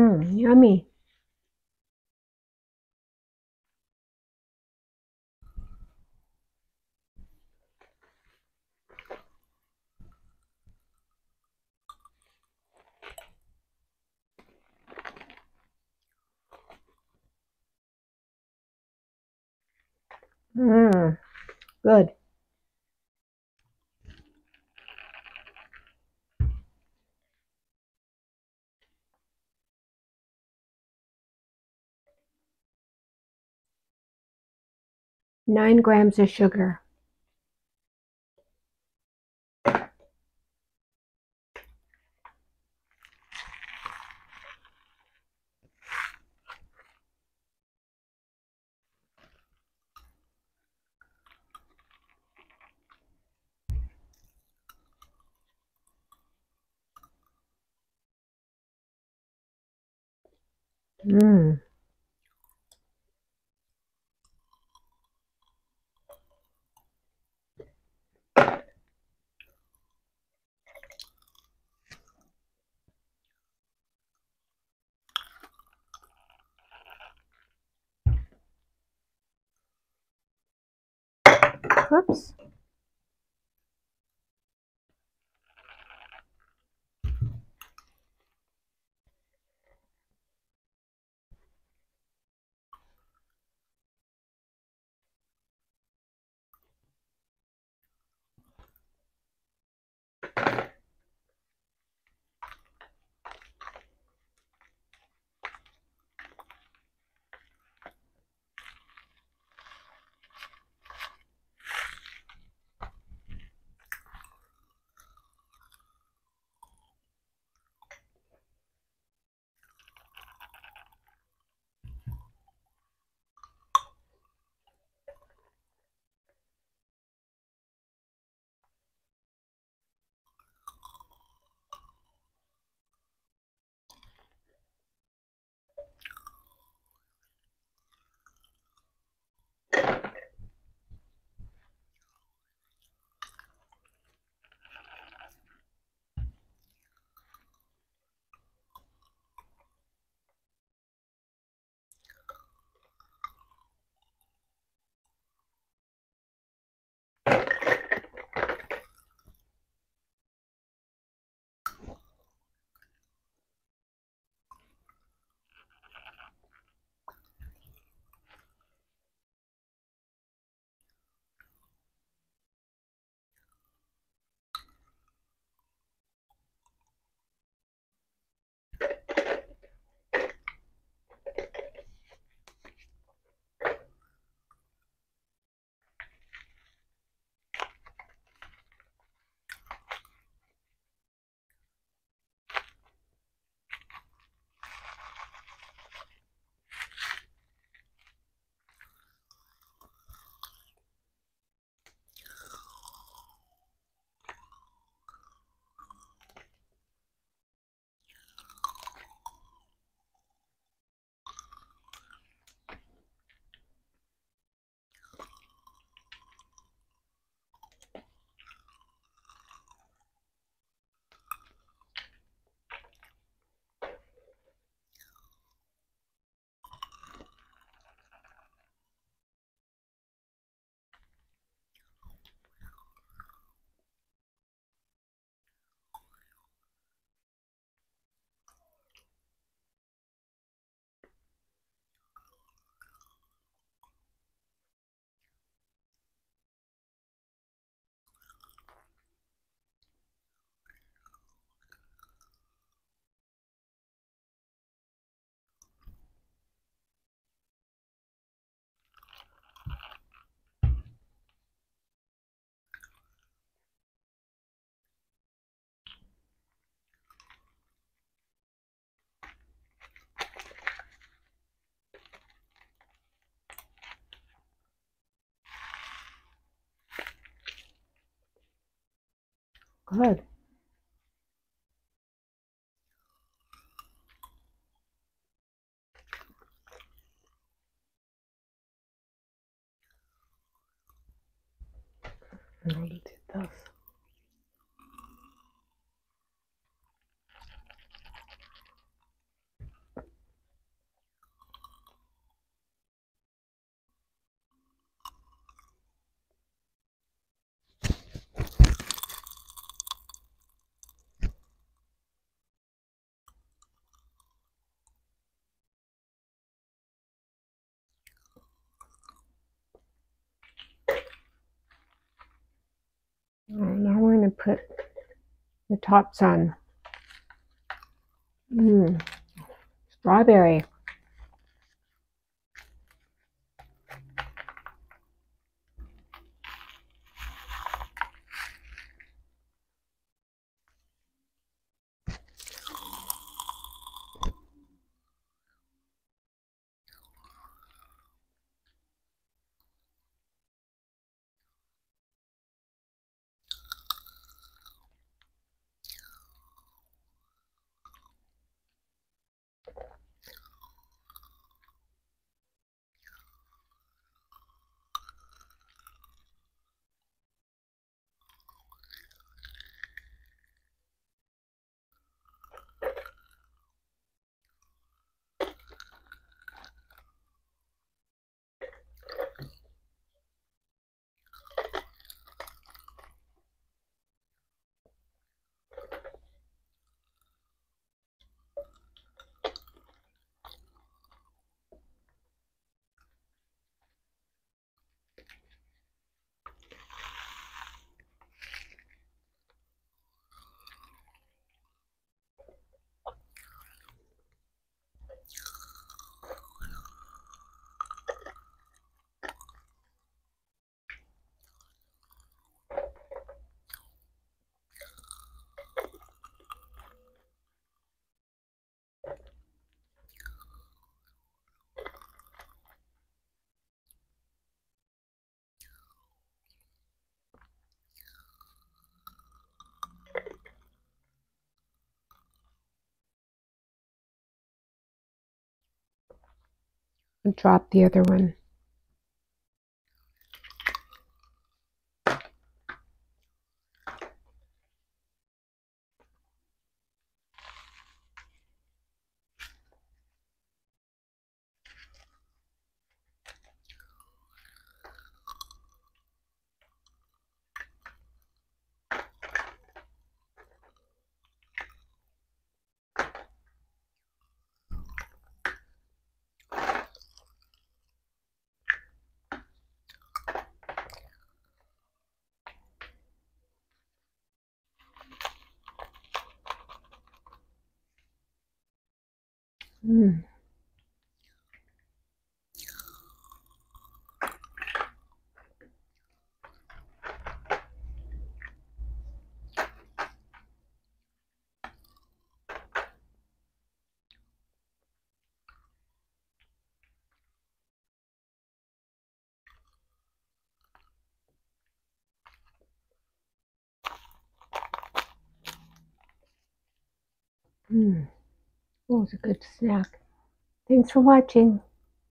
Mmm, yummy. Mmm, good. Nine grams of sugar. Mmm. Oops. Good. No put the tops on. Mmm, strawberry. Drop the other one. Mm. Oh, it's a good snack. Thanks for watching.